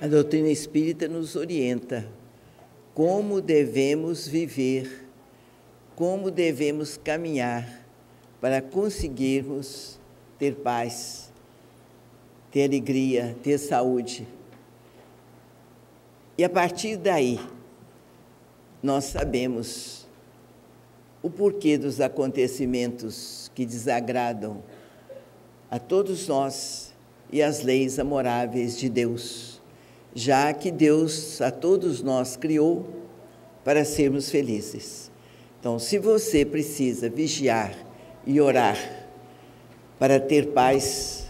A doutrina espírita nos orienta como devemos viver, como devemos caminhar para conseguirmos ter paz, ter alegria, ter saúde. E a partir daí, nós sabemos o porquê dos acontecimentos que desagradam a todos nós e as leis amoráveis de Deus, já que Deus a todos nós criou para sermos felizes. Então, se você precisa vigiar e orar para ter paz,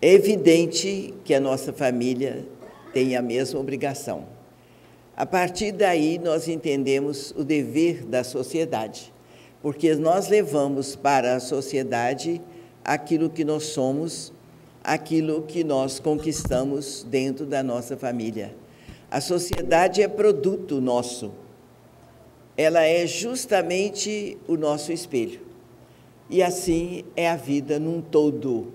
é evidente que a nossa família tem a mesma obrigação. A partir daí, nós entendemos o dever da sociedade, porque nós levamos para a sociedade aquilo que nós somos, aquilo que nós conquistamos dentro da nossa família. A sociedade é produto nosso, ela é justamente o nosso espelho. E assim é a vida num todo,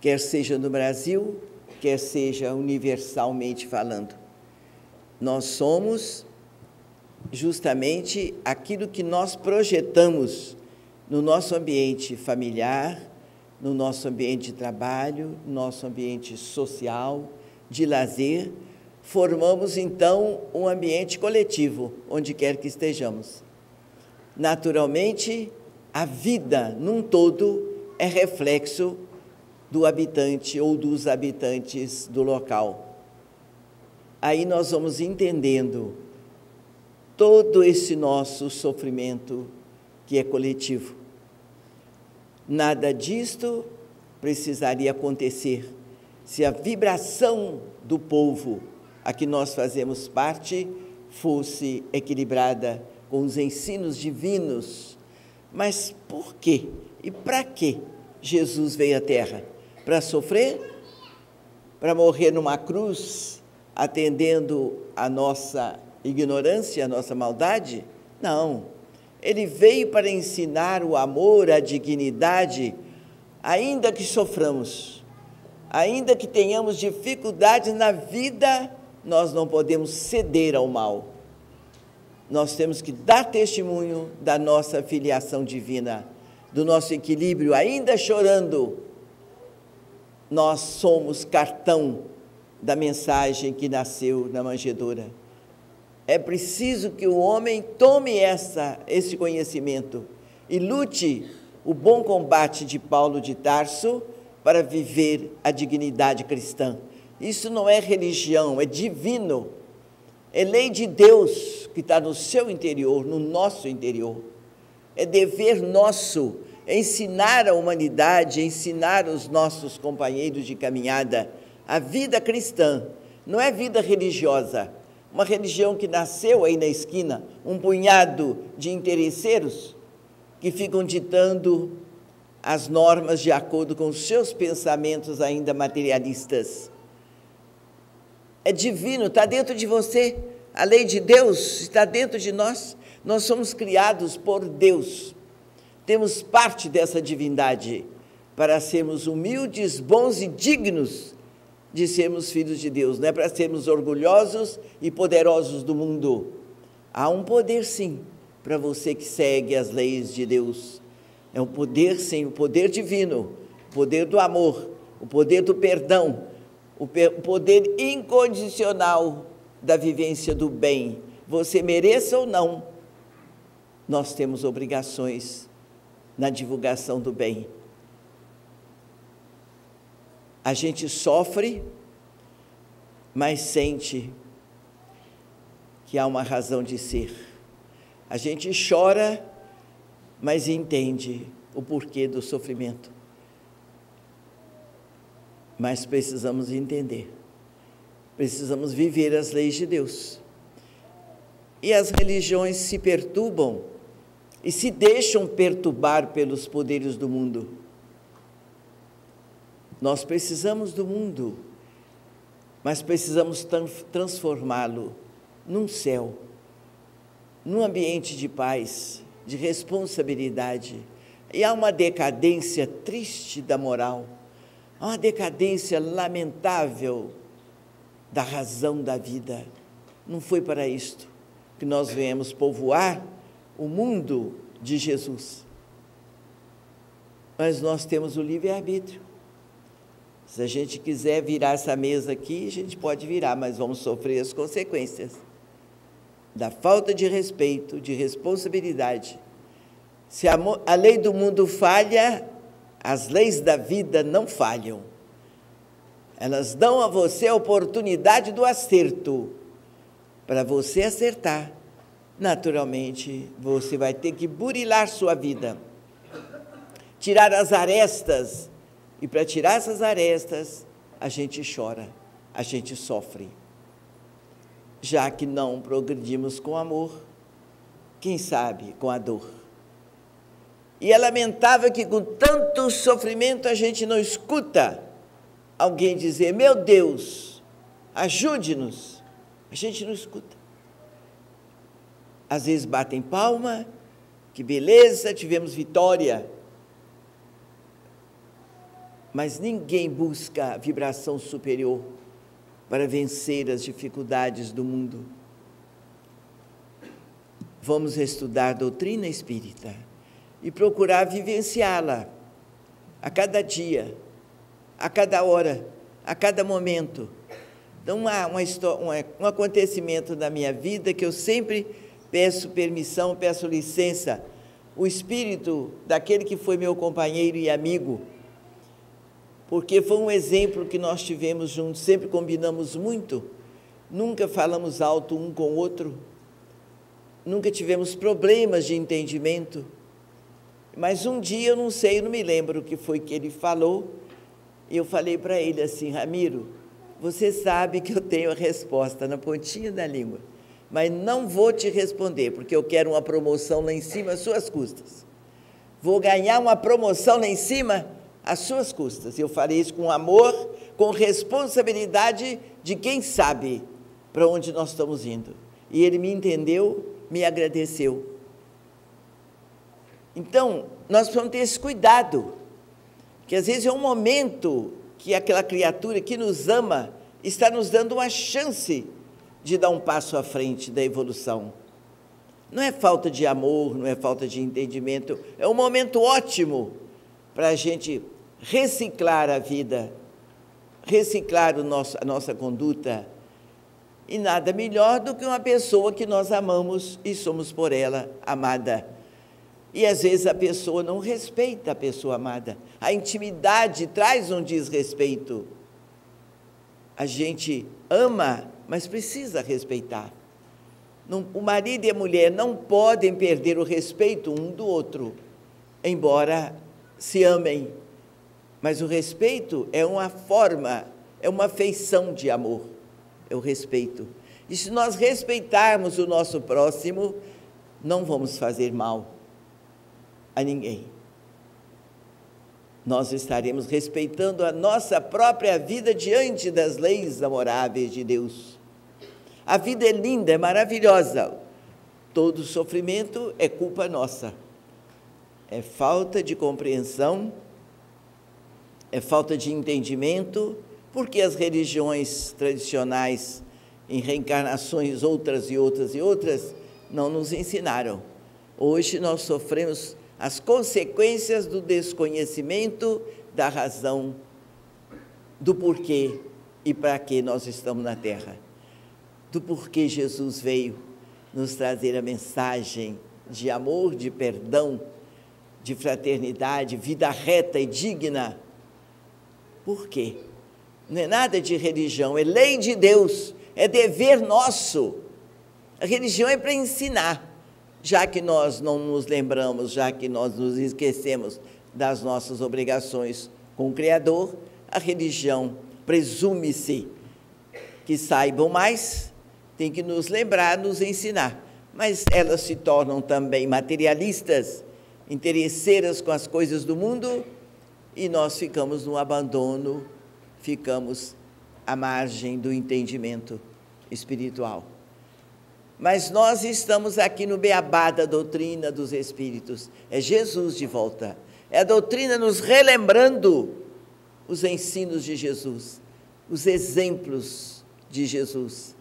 quer seja no Brasil, quer seja universalmente falando. Nós somos justamente aquilo que nós projetamos no nosso ambiente familiar, no nosso ambiente de trabalho, no nosso ambiente social, de lazer, formamos então um ambiente coletivo, onde quer que estejamos. Naturalmente, a vida num todo é reflexo do habitante ou dos habitantes do local. Aí nós vamos entendendo todo esse nosso sofrimento que é coletivo. Nada disto precisaria acontecer se a vibração do povo a que nós fazemos parte fosse equilibrada com os ensinos divinos. Mas por quê? E para que Jesus veio à Terra? Para sofrer? Para morrer numa cruz, atendendo a nossa ignorância, a nossa maldade? Não. Ele veio para ensinar o amor, a dignidade, ainda que soframos, ainda que tenhamos dificuldades na vida, nós não podemos ceder ao mal. Nós temos que dar testemunho da nossa filiação divina, do nosso equilíbrio, ainda chorando. Nós somos cartão da mensagem que nasceu na manjedoura. É preciso que o homem tome essa, esse conhecimento e lute o bom combate de Paulo de Tarso para viver a dignidade cristã. Isso não é religião, é divino. É lei de Deus que está no seu interior, no nosso interior. É dever nosso ensinar a humanidade, ensinar os nossos companheiros de caminhada a vida cristã. Não é vida religiosa, uma religião que nasceu aí na esquina, um punhado de interesseiros que ficam ditando as normas de acordo com os seus pensamentos ainda materialistas é divino, está dentro de você. A lei de Deus está dentro de nós. Nós somos criados por Deus. Temos parte dessa divindade para sermos humildes, bons e dignos de sermos filhos de Deus, não é para sermos orgulhosos e poderosos do mundo. Há um poder, sim, para você que segue as leis de Deus. É um poder, sim, o poder divino, o poder do amor, o poder do perdão, o poder incondicional da vivência do bem, você mereça ou não, nós temos obrigações na divulgação do bem. A gente sofre, mas sente que há uma razão de ser. A gente chora, mas entende o porquê do sofrimento. Mas precisamos entender, precisamos viver as leis de Deus. E as religiões se perturbam e se deixam perturbar pelos poderes do mundo. Nós precisamos do mundo, mas precisamos transformá-lo num céu, num ambiente de paz, de responsabilidade. E há uma decadência triste da moral Há uma decadência lamentável da razão da vida. Não foi para isto que nós viemos povoar o mundo de Jesus. Mas nós temos o livre-arbítrio. Se a gente quiser virar essa mesa aqui, a gente pode virar, mas vamos sofrer as consequências da falta de respeito, de responsabilidade. Se a, a lei do mundo falha, as leis da vida não falham. Elas dão a você a oportunidade do acerto. Para você acertar, naturalmente, você vai ter que burilar sua vida, tirar as arestas. E para tirar essas arestas, a gente chora, a gente sofre. Já que não progredimos com amor, quem sabe com a dor. E é lamentável que com tanto sofrimento a gente não escuta alguém dizer: Meu Deus, ajude-nos. A gente não escuta. Às vezes batem palma, que beleza, tivemos vitória. Mas ninguém busca a vibração superior para vencer as dificuldades do mundo. Vamos estudar doutrina espírita e procurar vivenciá-la a cada dia a cada hora, a cada momento. Então, uma, uma, um acontecimento da minha vida que eu sempre peço permissão, peço licença, o espírito daquele que foi meu companheiro e amigo, porque foi um exemplo que nós tivemos juntos, sempre combinamos muito, nunca falamos alto um com o outro, nunca tivemos problemas de entendimento. Mas um dia, eu não sei, eu não me lembro o que foi que ele falou, eu falei para ele assim, Ramiro, você sabe que eu tenho a resposta na pontinha da língua, mas não vou te responder, porque eu quero uma promoção lá em cima às suas custas. Vou ganhar uma promoção lá em cima às suas custas. Eu falei isso com amor, com responsabilidade de quem sabe para onde nós estamos indo. E ele me entendeu, me agradeceu. Então, nós precisamos ter esse cuidado que às vezes é um momento que aquela criatura que nos ama está nos dando uma chance de dar um passo à frente da evolução. Não é falta de amor, não é falta de entendimento, é um momento ótimo para a gente reciclar a vida, reciclar o nosso, a nossa conduta. E nada melhor do que uma pessoa que nós amamos e somos por ela amada. E às vezes a pessoa não respeita a pessoa amada. A intimidade traz um desrespeito. A gente ama, mas precisa respeitar. Não, o marido e a mulher não podem perder o respeito um do outro, embora se amem. Mas o respeito é uma forma, é uma feição de amor, é o respeito. E se nós respeitarmos o nosso próximo, não vamos fazer mal a ninguém. Nós estaremos respeitando a nossa própria vida diante das leis amoráveis de Deus. A vida é linda, é maravilhosa. Todo sofrimento é culpa nossa. É falta de compreensão, é falta de entendimento, porque as religiões tradicionais, em reencarnações outras e outras e outras, não nos ensinaram. Hoje nós sofremos as consequências do desconhecimento da razão do porquê e para que nós estamos na Terra. Do porquê Jesus veio nos trazer a mensagem de amor, de perdão, de fraternidade, vida reta e digna. Por quê? Não é nada de religião, é lei de Deus, é dever nosso. A religião é para ensinar já que nós não nos lembramos, já que nós nos esquecemos das nossas obrigações com o Criador, a religião presume-se que saibam mais, tem que nos lembrar, nos ensinar. Mas elas se tornam também materialistas, interesseiras com as coisas do mundo, e nós ficamos no abandono, ficamos à margem do entendimento espiritual. Mas nós estamos aqui no beabá da doutrina dos Espíritos. É Jesus de volta. É a doutrina nos relembrando os ensinos de Jesus, os exemplos de Jesus,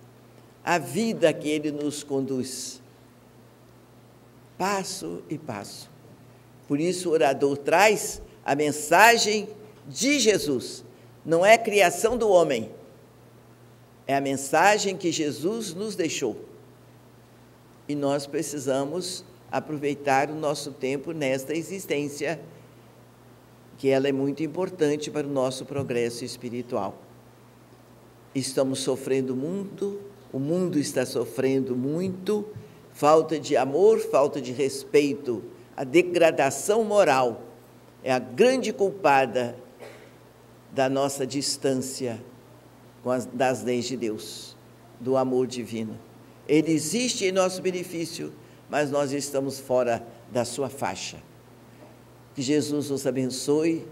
a vida que ele nos conduz, passo e passo. Por isso, o orador traz a mensagem de Jesus, não é criação do homem, é a mensagem que Jesus nos deixou. E nós precisamos aproveitar o nosso tempo nesta existência, que ela é muito importante para o nosso progresso espiritual. Estamos sofrendo muito, o mundo está sofrendo muito, falta de amor, falta de respeito, a degradação moral é a grande culpada da nossa distância das leis de Deus, do amor divino. Ele existe em nosso benefício, mas nós estamos fora da sua faixa. Que Jesus nos abençoe,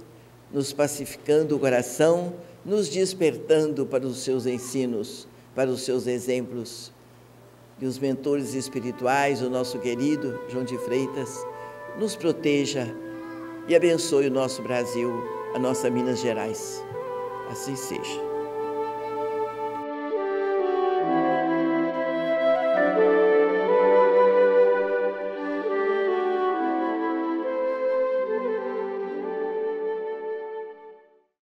nos pacificando o coração, nos despertando para os seus ensinos, para os seus exemplos. Que os mentores espirituais, o nosso querido João de Freitas, nos proteja e abençoe o nosso Brasil, a nossa Minas Gerais. Assim seja.